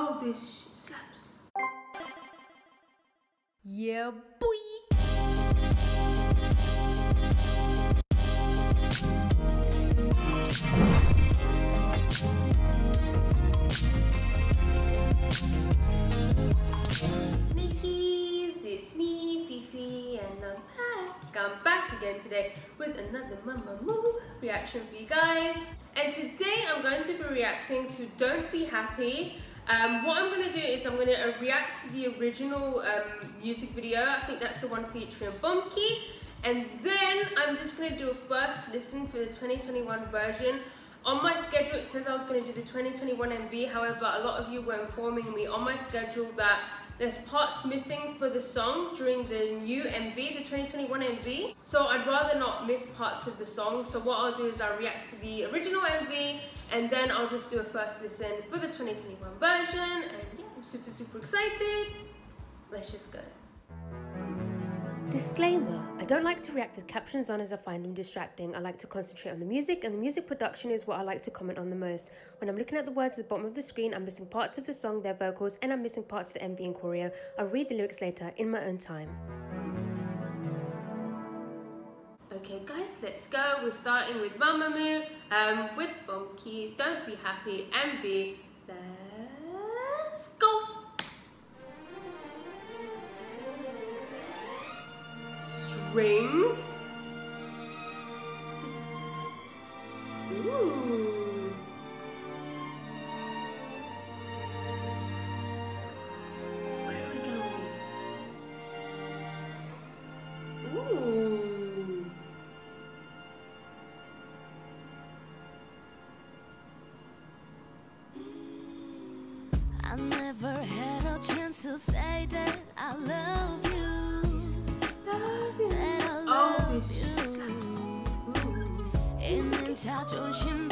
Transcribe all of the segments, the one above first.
Oh, this slaps. Yeah, boy. Sneakies, it's me, Fifi, and I'm back. I'm back again today with another Mamamoo reaction for you guys. And today I'm going to be reacting to Don't Be Happy. Um, what I'm going to do is I'm going to react to the original um, music video. I think that's the one featuring Bumkey. And then I'm just going to do a first listen for the 2021 version. On my schedule, it says I was going to do the 2021 MV. However, a lot of you were informing me on my schedule that there's parts missing for the song during the new MV, the 2021 MV. So I'd rather not miss parts of the song. So what I'll do is I'll react to the original MV and then I'll just do a first listen for the 2021 version. And yeah, I'm super, super excited. Let's just go. Disclaimer I don't like to react with captions on as I find them distracting. I like to concentrate on the music, and the music production is what I like to comment on the most. When I'm looking at the words at the bottom of the screen, I'm missing parts of the song, their vocals, and I'm missing parts of the MV and choreo. I'll read the lyrics later in my own time. Okay, guys, let's go. We're starting with Mamamoo, um, with Bumkey, Don't Be Happy, MV. Let's Ooh. I never had a chance to say that I love you. 就是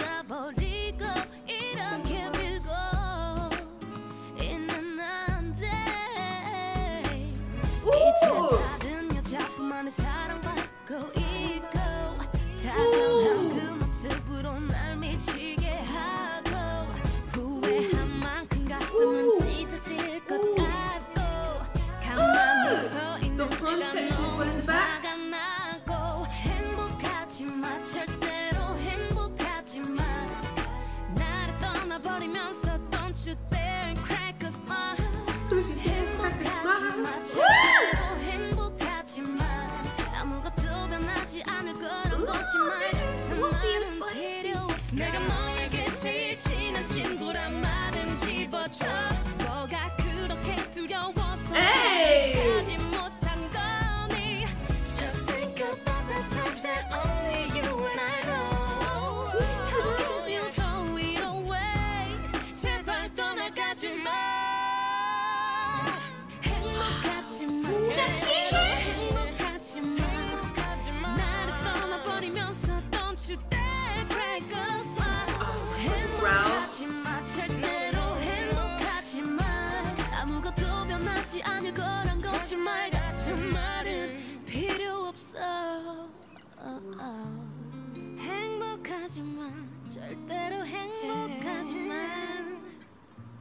행복하지만 절대로 행복하지만.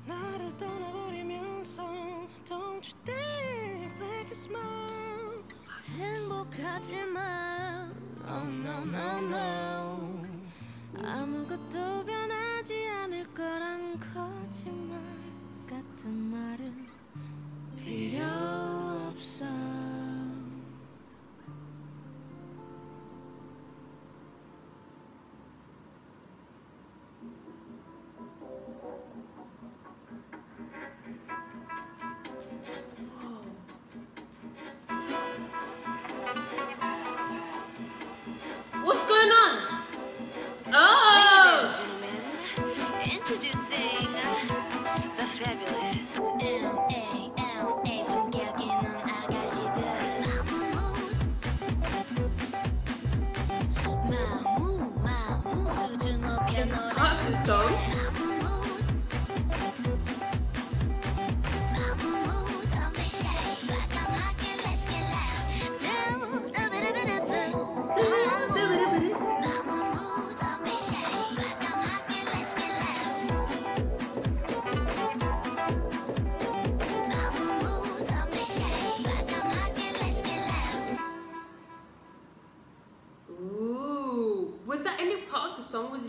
나를 떠나버리면서 Don't you dare break a smile 행복하지만 Oh no no no. 아무것도 변 song.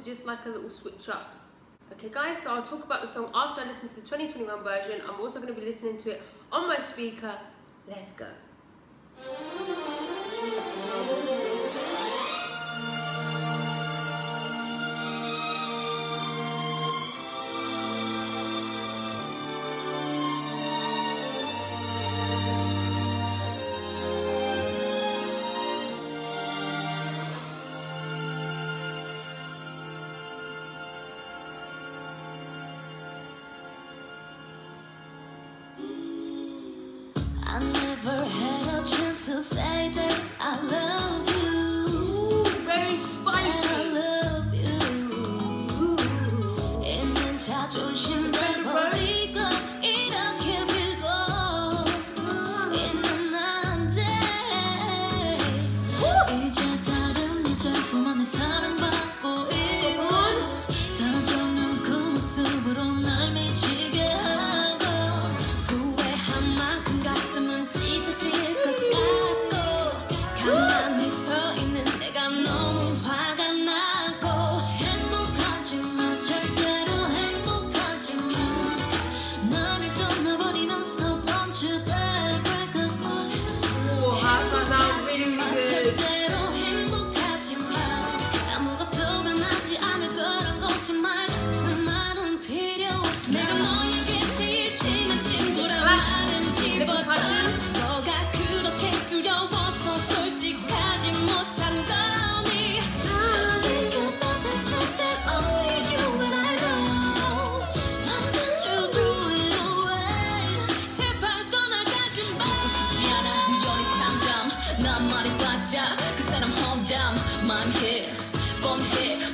Just like a little switch up? Okay guys, so I'll talk about the song after I listen to the 2021 version. I'm also going to be listening to it on my speaker. Let's go. Never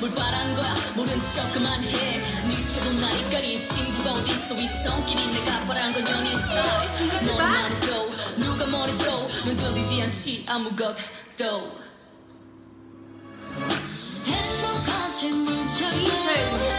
뭘 바란 거야. 모른 척 그만해. 네 태도 나니까니 친구가 어딨어 이 손길이 내가 바란 건 연인 사이 넌 말해도 누가 뭐래도 넌 들리지 않지? 아무것도. 행복하지만 절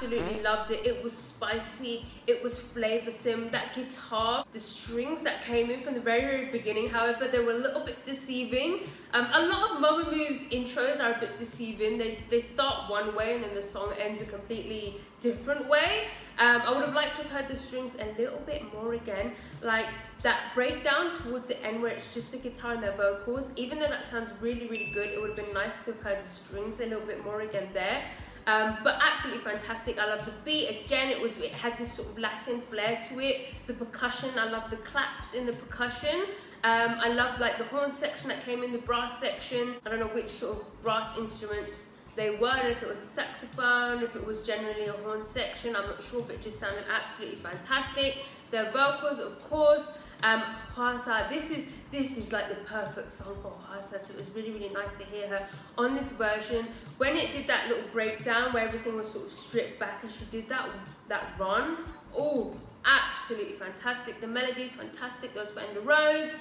absolutely loved it. It was spicy. It was flavoursome. That guitar, the strings that came in from the very, very beginning, however, they were a little bit deceiving. Um, a lot of Mamamoo's intros are a bit deceiving. They, they start one way and then the song ends a completely different way. Um, I would have liked to have heard the strings a little bit more again. Like that breakdown towards the end where it's just the guitar and their vocals. Even though that sounds really, really good, it would have been nice to have heard the strings a little bit more again there. Um, but absolutely fantastic. I love the beat. Again, it was it had this sort of Latin flair to it. The percussion, I love the claps in the percussion. Um, I loved like the horn section that came in, the brass section. I don't know which sort of brass instruments they were, if it was a saxophone, if it was generally a horn section, I'm not sure, but it just sounded absolutely fantastic. Their vocals, of course. Um, Hwasa, this is this is like the perfect song for Hwasa, so it was really really nice to hear her on this version. When it did that little breakdown where everything was sort of stripped back and she did that that run, oh, absolutely fantastic. The melody's fantastic. Those Fender Rhodes,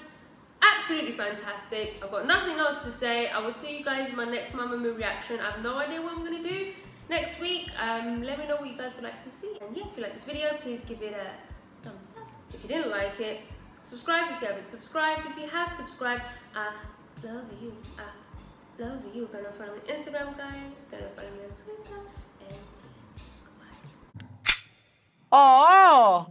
absolutely fantastic. I've got nothing else to say. I will see you guys in my next Mamamoo reaction. I have no idea what I'm gonna do next week. Um, let me know what you guys would like to see. And yeah, if you like this video, please give it a thumbs up. If you didn't like it, subscribe if you haven't subscribed. If you have subscribed, I love you. I love you. Gonna follow me on Instagram, guys. Gonna follow me on Twitter. And goodbye. Aw,